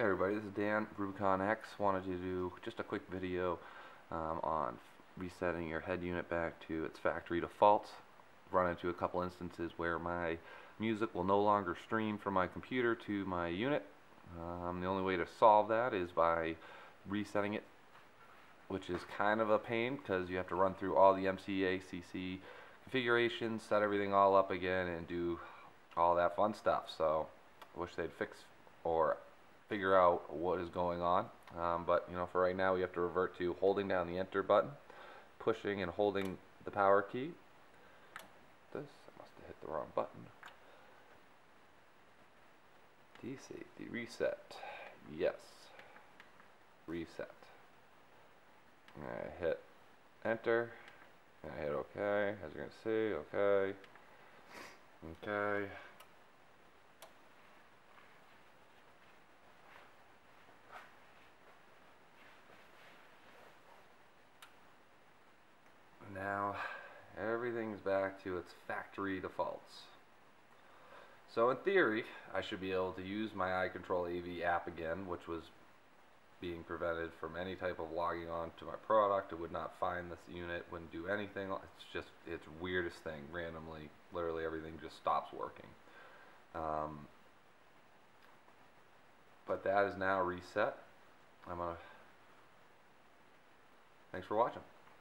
Hey everybody, this is Dan, Rubicon X. Wanted to do just a quick video um, on resetting your head unit back to its factory defaults. Run into a couple instances where my music will no longer stream from my computer to my unit. Um, the only way to solve that is by resetting it, which is kind of a pain because you have to run through all the MCACC configurations, set everything all up again, and do all that fun stuff. So I wish they'd fix or figure out what is going on. Um, but you know, for right now, we have to revert to holding down the enter button, pushing and holding the power key. This I must have hit the wrong button. DC, the reset. Yes. Reset. And I hit enter. And I hit OK, as you're to see, OK. Okay. Now everything's back to its factory defaults. So in theory, I should be able to use my iControl AV app again, which was being prevented from any type of logging on to my product. It would not find this unit, wouldn't do anything. It's just, it's weirdest thing, randomly, literally everything just stops working. Um, but that is now reset. I'm gonna, thanks for watching.